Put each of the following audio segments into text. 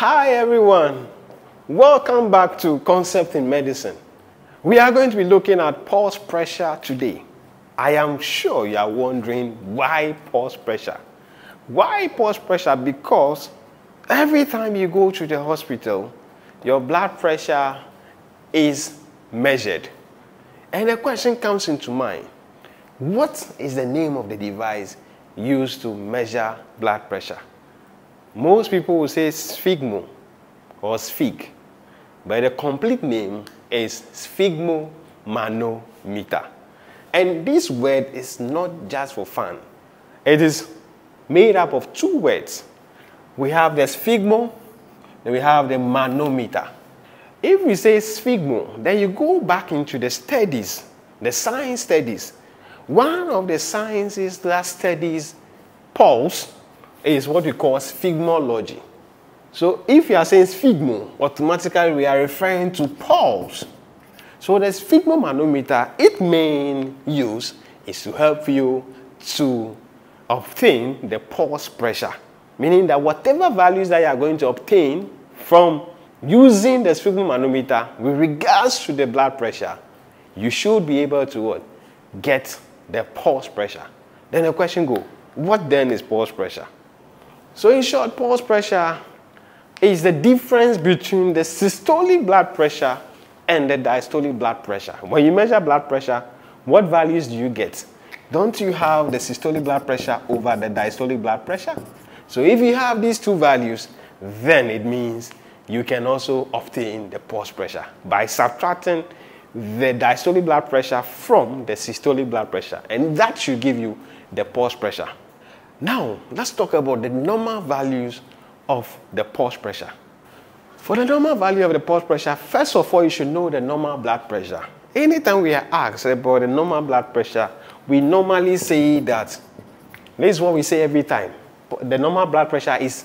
Hi everyone, welcome back to Concept in Medicine. We are going to be looking at pulse pressure today. I am sure you are wondering why pulse pressure. Why pulse pressure? Because every time you go to the hospital, your blood pressure is measured. And the question comes into mind what is the name of the device used to measure blood pressure? Most people will say sphygmo or sphig, but the complete name is sphygmomanometer. And this word is not just for fun. It is made up of two words. We have the sphygmo, then we have the manometer. If we say sphygmo, then you go back into the studies, the science studies. One of the sciences that studies pulse is what we call sphygmology. So if you are saying sphygmo, automatically we are referring to pulse. So the sphygmomanometer, its main use is to help you to obtain the pulse pressure. Meaning that whatever values that you are going to obtain from using the sphygmomanometer with regards to the blood pressure, you should be able to what? get the pulse pressure. Then the question goes, what then is pulse pressure? So in short, pulse pressure is the difference between the systolic blood pressure and the diastolic blood pressure. When you measure blood pressure, what values do you get? Don't you have the systolic blood pressure over the diastolic blood pressure? So if you have these two values, then it means you can also obtain the pulse pressure by subtracting the diastolic blood pressure from the systolic blood pressure. And that should give you the pulse pressure. Now, let's talk about the normal values of the pulse pressure. For the normal value of the pulse pressure, first of all, you should know the normal blood pressure. Anytime we are asked about the normal blood pressure, we normally say that, this is what we say every time. The normal blood pressure is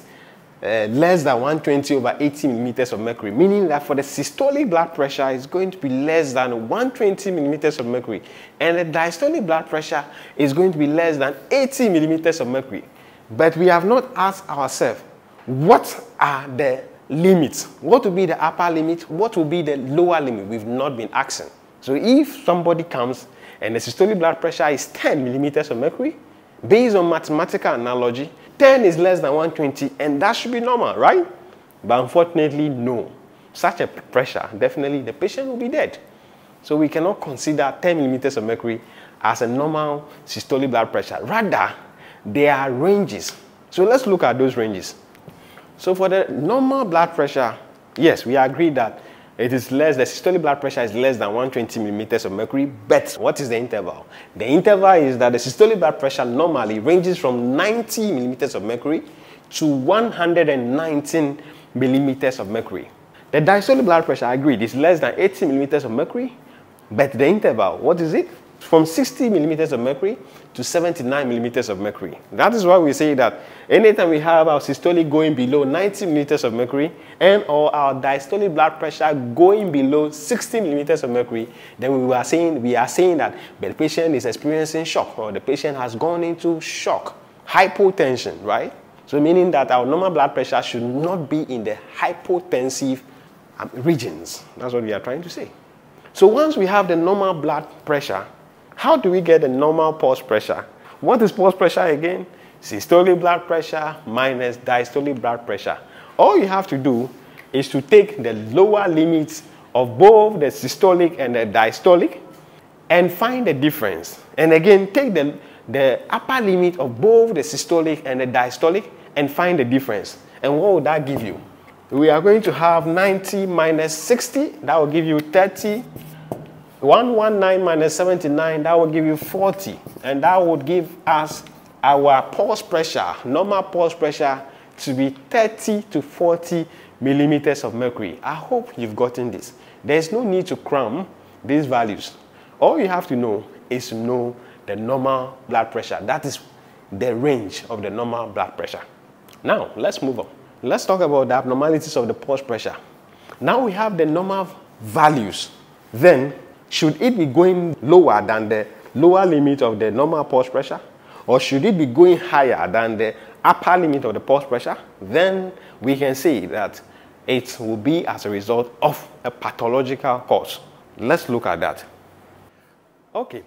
uh, less than 120 over 80 millimeters of mercury, meaning that for the systolic blood pressure, it's going to be less than 120 millimeters of mercury, and the diastolic blood pressure is going to be less than 80 millimeters of mercury. But we have not asked ourselves, what are the limits? What will be the upper limit? What will be the lower limit? We've not been asking. So if somebody comes and the systolic blood pressure is 10 millimeters of mercury, based on mathematical analogy, 10 is less than 120, and that should be normal, right? But unfortunately, no. Such a pressure, definitely the patient will be dead. So we cannot consider 10 millimeters of mercury as a normal systolic blood pressure. Rather, there are ranges. So let's look at those ranges. So for the normal blood pressure, yes, we agree that it is less, the systolic blood pressure is less than 120 millimeters of mercury, but what is the interval? The interval is that the systolic blood pressure normally ranges from 90 millimeters of mercury to 119 millimeters of mercury. The diastolic blood pressure, I agree, is less than 80 millimeters of mercury, but the interval, what is it? From 60 millimeters of mercury to 79 millimeters of mercury. That is why we say that anytime we have our systolic going below 90 millimeters of mercury and or our diastolic blood pressure going below 60 millimeters of mercury, then we are saying we are saying that the patient is experiencing shock or the patient has gone into shock, hypotension, right? So meaning that our normal blood pressure should not be in the hypotensive um, regions. That's what we are trying to say. So once we have the normal blood pressure, how do we get the normal pulse pressure? What is pulse pressure again? Systolic blood pressure minus diastolic blood pressure. All you have to do is to take the lower limits of both the systolic and the diastolic and find the difference. And again, take the, the upper limit of both the systolic and the diastolic and find the difference. And what would that give you? We are going to have 90 minus 60, that will give you 30 119 minus 79, that will give you 40. And that would give us our pulse pressure, normal pulse pressure, to be 30 to 40 millimeters of mercury. I hope you've gotten this. There's no need to cram these values. All you have to know is to know the normal blood pressure. That is the range of the normal blood pressure. Now, let's move on. Let's talk about the abnormalities of the pulse pressure. Now we have the normal values. Then should it be going lower than the lower limit of the normal pulse pressure? Or should it be going higher than the upper limit of the pulse pressure, then we can say that it will be as a result of a pathological cause. Let's look at that. Okay,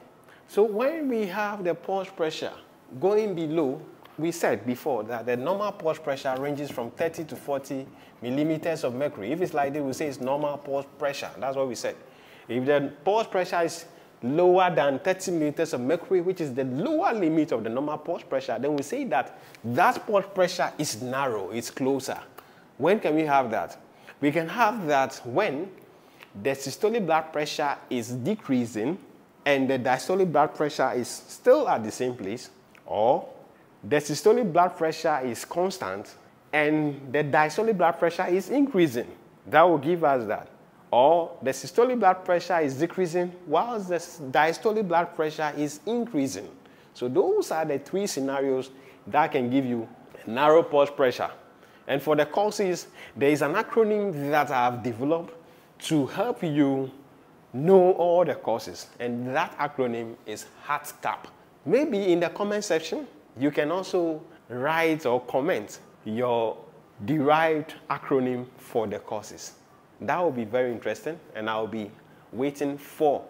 so when we have the pulse pressure going below, we said before that the normal pulse pressure ranges from 30 to 40 millimeters of mercury. If it's like this, we say it's normal pulse pressure. That's what we said. If the pulse pressure is lower than 30 millimeters of mercury, which is the lower limit of the normal pulse pressure, then we say that that pulse pressure is narrow, it's closer. When can we have that? We can have that when the systolic blood pressure is decreasing and the diastolic blood pressure is still at the same place, or the systolic blood pressure is constant and the diastolic blood pressure is increasing. That will give us that. Or the systolic blood pressure is decreasing whilst the diastolic blood pressure is increasing. So those are the three scenarios that can give you narrow pulse pressure. And for the causes, there is an acronym that I have developed to help you know all the causes. And that acronym is HEARTCAP. Maybe in the comment section, you can also write or comment your derived acronym for the causes. That will be very interesting, and I'll be waiting for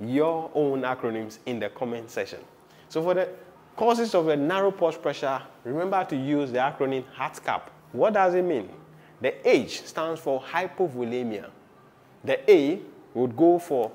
your own acronyms in the comment section. So for the causes of a narrow pulse pressure, remember to use the acronym HEARTCAP. What does it mean? The H stands for hypovolemia. The A would go for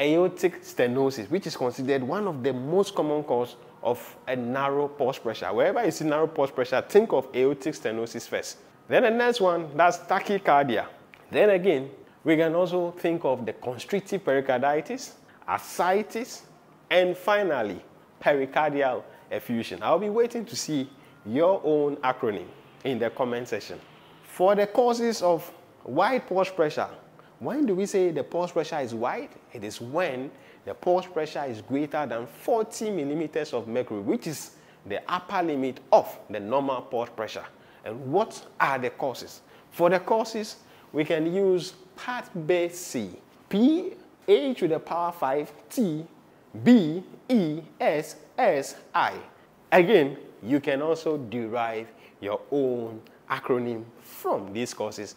aortic stenosis, which is considered one of the most common cause of a narrow pulse pressure. Wherever you see narrow pulse pressure, think of aortic stenosis first. Then the next one, that's tachycardia. Then again, we can also think of the constrictive pericarditis, ascites, and finally, pericardial effusion. I'll be waiting to see your own acronym in the comment section. For the causes of wide pulse pressure, when do we say the pulse pressure is wide? It is when the pulse pressure is greater than 40 millimeters of mercury, which is the upper limit of the normal pulse pressure. And what are the causes? For the causes, we can use part B C. P A to the power 5 T B E S S I. Again, you can also derive your own acronym from these causes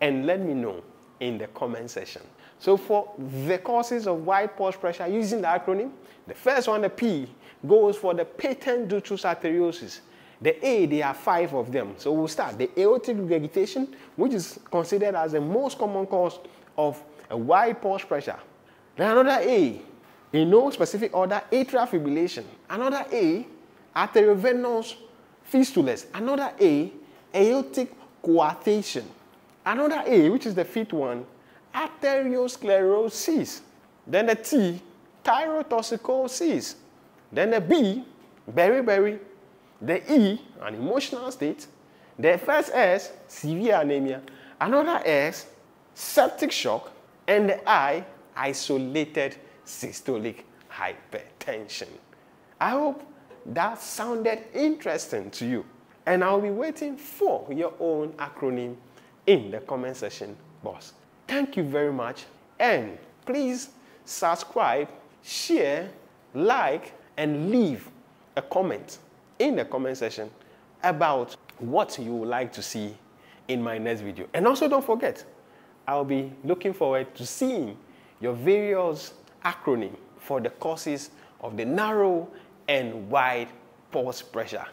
and let me know in the comment section. So for the causes of wide pulse pressure using the acronym, the first one, the P, goes for the patent ductus arteriosus. The A, there are five of them. So we'll start. The aortic regurgitation, which is considered as the most common cause of a wide pulse pressure. Then another A, in no specific order, atrial fibrillation. Another A, arteriovenous fistulas. Another A, aortic coarctation. Another A, which is the fifth one, arteriosclerosis. Then the T, thyrotoxicosis. Then the B, beriberi. The E, an emotional state. The first S, severe anemia. Another S, septic shock. And the I, isolated systolic hypertension. I hope that sounded interesting to you. And I'll be waiting for your own acronym in the comment section box. Thank you very much. And please subscribe, share, like, and leave a comment in the comment section about what you would like to see in my next video. And also don't forget, I'll be looking forward to seeing your various acronym for the causes of the narrow and wide pulse pressure.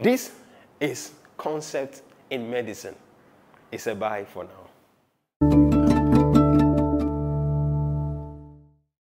This is concept in medicine. It's a bye for now.